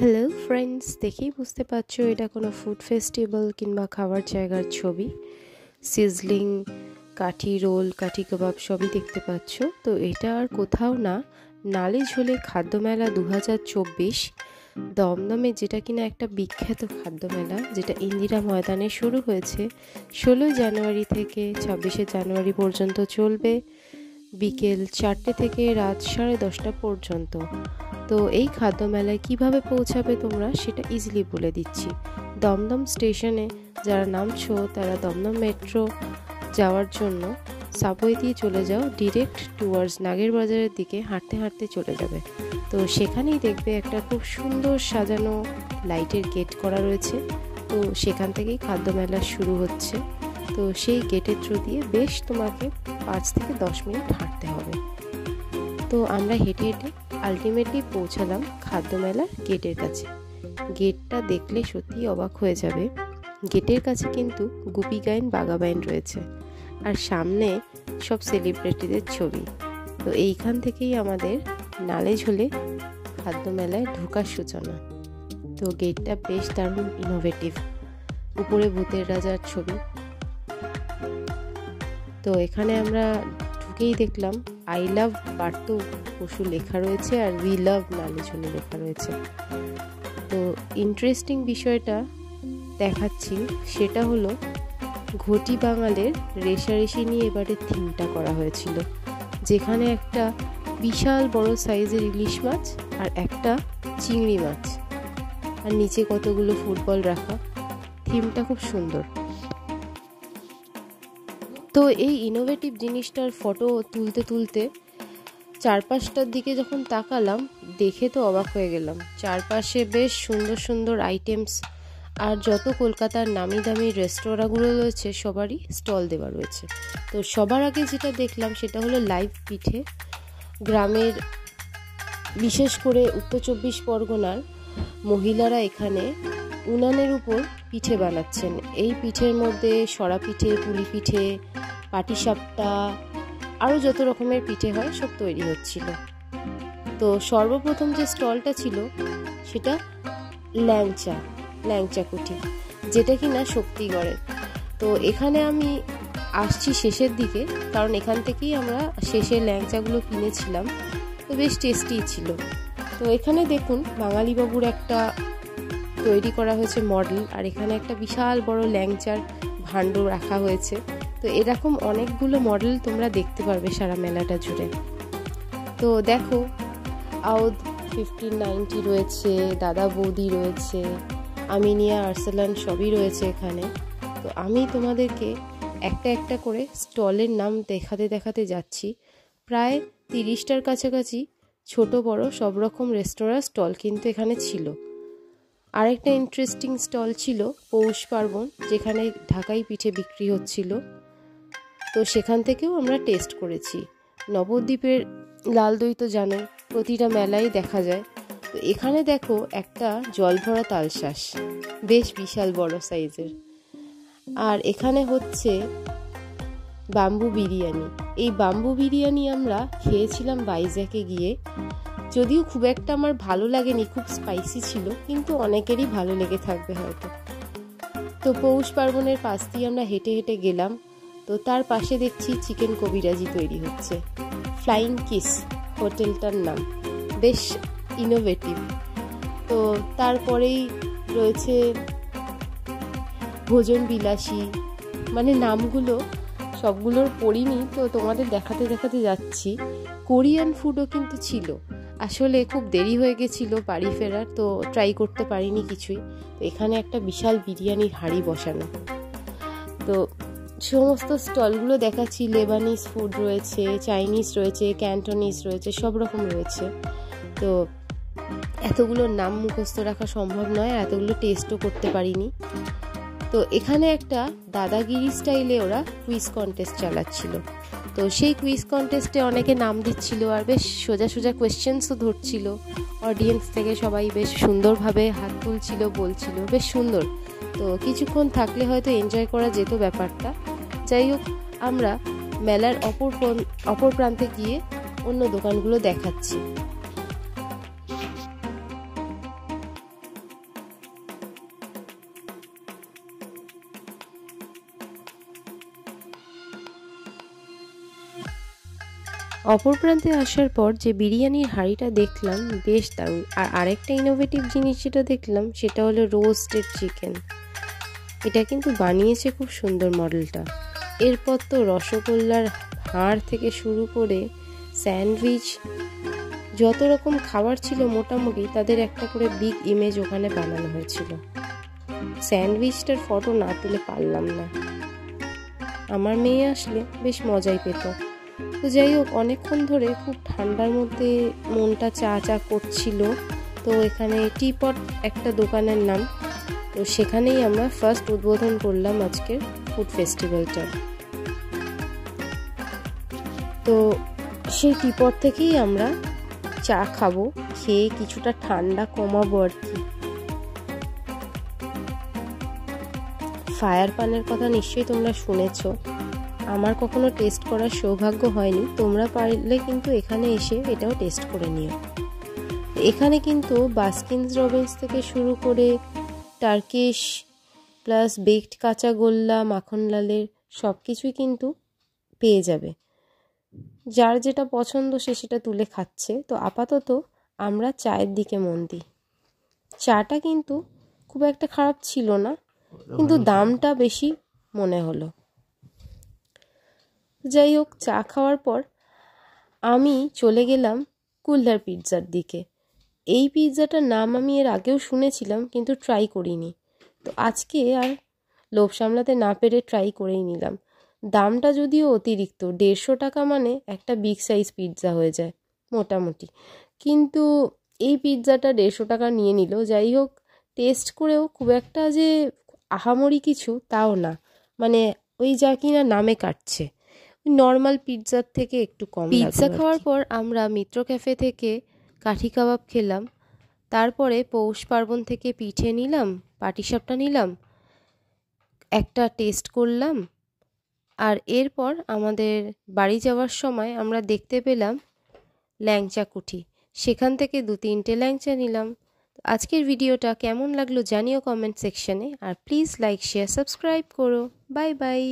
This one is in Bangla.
হ্যালো ফ্রেন্ডস দেখেই বুঝতে পারছ, এটা কোনো ফুড ফেস্টিভ্যাল কিংবা খাবার জায়গার ছবি। সিজলিং কাঠি রোল কাঠি কাবাব সবই দেখতে পাচ্ছ। তো এটা আর কোথাও না, নালি ঝোলে খাদ্য মেলা দু হাজার চব্বিশ। দমদমে যেটা কিনা একটা বিখ্যাত খাদ্য মেলা, যেটা ইন্দিরা ময়দানে শুরু হয়েছে, ষোলোই জানুয়ারি থেকে ছাব্বিশে জানুয়ারি পর্যন্ত চলবে। বিকেল চারটে থেকে রাত সাড়ে দশটা পর্যন্ত। তো এই খাদ্য মেলায় কীভাবে পৌঁছাবে তোমরা সেটা ইজিলি বলে দিচ্ছি। দমদম স্টেশনে যারা নামছো, তারা দমদম মেট্রো যাওয়ার জন্য সাবওয়ে দিয়ে চলে যাও ডিরেক্ট টুয়ার্ডস নাগের বাজারের দিকে হাঁটতে হাঁটতে চলে যাবে। তো সেখানেই দেখবে একটা খুব সুন্দর সাজানো লাইটের গেট করা রয়েছে। তো সেখান থেকেই খাদ্য মেলা শুরু হচ্ছে। তো সেই গেটের থ্রু দিয়ে বেশ তোমাকে পাঁচ থেকে দশ মিনিট হাঁটতে হবে। তো আমরা হেঁটে হেঁটে আলটিমেটলি পৌঁছালাম খাদ্য মেলার গেটের কাছে। গেটটা দেখলে সত্যি অবাক হয়ে যাবে। গেটের কাছে কিন্তু গুপি গায়ন বাগাবাইন রয়েছে। আর সামনে সব সেলিব্রিটিদের ছবি। তো এইখান থেকেই আমাদের নালে ঝোলে খাদ্য মেলায় ঢোকার সূচনা। তো গেটটা বেশ দারুণ ইনোভেটিভ উপরে ভূতের রাজার ছবি। তো এখানে আমরা ঢুকেই দেখলাম আই লাভ পার্থ পশু লেখা রয়েছে আর উই লাভ নালেঝুলি লেখা রয়েছে। তো ইন্টারেস্টিং বিষয়টা দেখাচ্ছি, সেটা হলো ঘটি বাঙালের রেশারেশি নিয়ে এবারে থিমটা করা হয়েছিল, যেখানে একটা বিশাল বড় সাইজের ইলিশ মাছ আর একটা চিংড়ি মাছ, আর নিচে কতগুলো ফুটবল রাখা। থিমটা খুব সুন্দর। তো এই ইনোভেটিভ জিনিসটার ফটো তুলতে তুলতে চারপাশটার দিকে যখন তাকালাম, দেখে তো অবাক হয়ে গেলাম। চারপাশে বেশ সুন্দর সুন্দর আইটেমস আর যত কলকাতার নামি দামি রেস্তোরাঁগুলো রয়েছে, সবারই স্টল দেওয়া রয়েছে। তো সবার আগে যেটা দেখলাম সেটা হলো লাইভ পিঠে। গ্রামের বিশেষ করে উত্তর চব্বিশ পরগনার মহিলারা এখানে উনানের উপর পিঠে বানাচ্ছেন। এই পিঠের মধ্যে সরা পিঠে, পুলি পিঠে পাটিসাপটা আরও যত রকমের পিঠে হয় সব তৈরি হচ্ছিল। তো সর্বপ্রথম যে স্টলটা ছিল, সেটা ল্যাংচা ল্যাংচা কুঠি, যেটা কিনা শক্তিগড়ের। তো এখানে আমি আসছি শেষের দিকে, কারণ এখান থেকেই আমরা শেষের ল্যাংচাগুলো কিনেছিলাম। তো বেশ টেস্টি ছিল। তো এখানে দেখুন বাঙালি বাবুর একটা তৈরি করা হয়েছে মডেল, আর এখানে একটা বিশাল বড় ল্যাংচার ভাণ্ড রাখা হয়েছে। তো এরকম অনেকগুলো মডেল তোমরা দেখতে পারবে সারা মেলাটা জুড়ে। তো দেখো, আউদ ফিফটিন নাইনটি রয়েছে, দাদা বৌদি রয়েছে, আমিনিয়া, আর্সেলান সবই রয়েছে এখানে। তো আমি তোমাদেরকে একটা একটা করে স্টলের নাম দেখাতে দেখাতে যাচ্ছি। প্রায় তিরিশটার কাছাকাছি ছোট, বড় সব রকম রেস্তোরাঁ স্টল কিন্তু এখানে ছিল। আরেকটা ইন্টারেস্টিং স্টল ছিল পৌষ পার্বণ, যেখানে ঢাকাই পিঠে বিক্রি হচ্ছিল। তো সেখান থেকেও আমরা টেস্ট করেছি। নবদ্বীপের লাল দই তো জানো প্রতিটা মেলায় দেখা যায়। তো এখানে দেখো একটা জল ভরা তালশাঁস, বেশ বিশাল বড় সাইজের আর এখানে হচ্ছে বাম্বু বিরিয়ানি। এই বাম্বু বিরিয়ানি আমরা খেয়েছিলাম বাইজ্যাকে গিয়ে। যদিও খুব একটা আমার ভালো লাগেনি, খুব স্পাইসি ছিল, কিন্তু অনেকেরই ভালো লেগে থাকবে হয়তো। তো পৌষ পার্বণের পাশ দিয়ে আমরা হেঁটে হেঁটে গেলাম। তো তার পাশে দেখছি চিকেন কবিরাজি তৈরি হচ্ছে। ফ্লাইং কিস হোটেলটার নাম। বেশ ইনোভেটিভ তো তারপরেই রয়েছে ভোজন বিলাসী। মানে নামগুলো সবগুলোর পড়িনি তো তোমাদের দেখাতে দেখাতে যাচ্ছি। কোরিয়ান ফুডও কিন্তু ছিল। আসলে খুব দেরি হয়ে গেছিল বাড়ি ফেরার, তো ট্রাই করতে পারিনি কিছুই। তো এখানে একটা বিশাল বিরিয়ানির হাঁড়ি বসানো। তো সমস্ত স্টলগুলো দেখাচ্ছি লেবানিজ ফুড রয়েছে চাইনিজ রয়েছে ক্যান্টনিজ রয়েছে, সব রকম রয়েছে। তো এতগুলোর নাম মুখস্থ রাখা সম্ভব নয় আর এতগুলো টেস্টও করতে পারিনি। তো এখানে একটা দাদাগিরি স্টাইলে ওরা কুইজ কন্টেস্ট চালাচ্ছিল। তো সেই কুইজ কন্টেস্টে অনেকে নাম দিচ্ছিল আর বেশ সোজা সোজা কোয়েশ্চেন্সও ধরছিল। অডিয়েন্স থেকে সবাই বেশ সুন্দরভাবে হাত তুলছিল, বলছিল, বেশ সুন্দর। তো কিছুক্ষণ থাকলে হয়তো এনজয় করা যেত ব্যাপারটা। যাই হোক, আমরা মেলার অপর অপর প্রান্তে গিয়ে অন্য দোকানগুলো দেখাচ্ছি। অপর প্রান্তে আসার পর যে বিরিয়ানির হাঁড়িটা দেখলাম, বেশ দারুণ। আর আরেকটা ইনোভেটিভ জিনিস যেটা দেখলাম, সেটা হলো রোস্টেড চিকেন এটা কিন্তু বানিয়েছে খুব সুন্দর মডেলটা। এরপর তো রসগোল্লার হাড় থেকে শুরু করে স্যান্ডউইচ, যত রকম খাবার ছিল মোটামুটি তাদের একটা করে বিগ ইমেজ ওখানে বানানো হয়েছিল। স্যান্ডউইচটার ফটো না তুলে পারলাম না। আমার মেয়ে আসলে বেশ মজাই পেত। তো যাই হোক, অনেকক্ষণ ধরে খুব ঠান্ডার মধ্যে মনটা চা চা করছিল। তো এখানে টিপট একটা দোকানের নাম। তো সেখানেই আমরা ফার্স্ট উদ্বোধন করলাম আজকের ফুড ফেস্টিভ্যালটা তো সেই টিপট থেকেই আমরা চা খাব, খেয়ে কিছুটা ঠান্ডা কমাবো আর কি। ফায়ার পানের কথা নিশ্চয়ই তোমরা শুনেছ। আমার কখনো টেস্ট করার সৌভাগ্য হয়নি। তোমরা পারলে কিন্তু এখানে এসে এটাও টেস্ট করে নিও। এখানে কিন্তু বাস্কিনস রবিন্স থেকে শুরু করে টার্কিশ প্লাস বেকড কাঁচা গোল্লা মাখনলালের সব কিছুই কিন্তু পেয়ে যাবে। যার যেটা পছন্দ সে সেটা তুলে খাচ্ছে। তো আপাতত আমরা চায়ের দিকে মন দিই। চাটা কিন্তু খুব একটা খারাপ ছিল না কিন্তু দামটা বেশি মনে হলো। যাই হোক চা খাওয়ার পর আমি চলে গেলাম কুলদার পিৎজার দিকে। এই পিৎজাটার নাম আমি এর আগেও শুনেছিলাম কিন্তু ট্রাই করিনি। তো আজকে আর লোভ সামলাতে না পেরে ট্রাই করেই নিলাম। দামটা যদিও অতিরিক্ত দেড়শো টাকা মানে একটা বিগ সাইজ পিৎজা হয়ে যায় মোটামুটি। কিন্তু এই পিৎজাটা দেড়শো টাকা নিয়ে নিল যাই হোক টেস্ট করেও খুব একটা যে আহামরি কিছু তাও না। মানে ওই যা কিনা নামে কাটছে। নর্মাল পিৎজার থেকে একটু কম পিৎজা খাওয়ার পর আমরা মিত্র ক্যাফে থেকে কাঠি কাবাব খেলাম। তারপরে পৌষ পার্বণ থেকে পিঠে নিলাম, পাটিসাপটা নিলাম, একটা টেস্ট করলাম। আর এরপর আমাদের বাড়ি যাওয়ার সময় আমরা দেখতে পেলাম ল্যাংচা কুঠি। সেখান থেকে দু তিনটে ল্যাংচা নিলাম। আজকের ভিডিওটা কেমন লাগল জানিও কমেন্ট সেকশানে। আর প্লিজ লাইক, শেয়ার, সাবস্ক্রাইব করো। Bye bye.